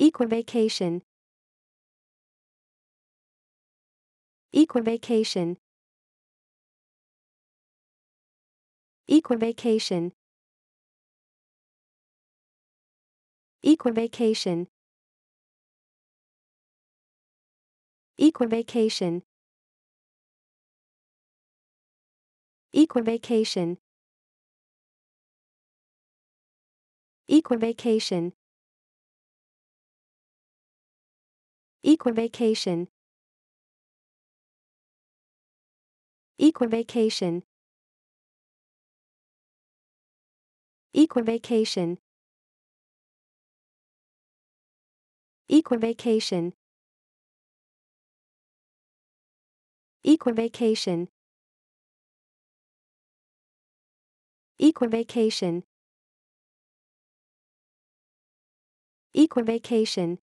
Equivocation. Equivocation. Equivocation. Equivocation. Equivocation. Equivocation. Equivocation. Equivocation. Equivocation. Equivocation. Equivocation. Equivocation. Equivocation. Equivocation.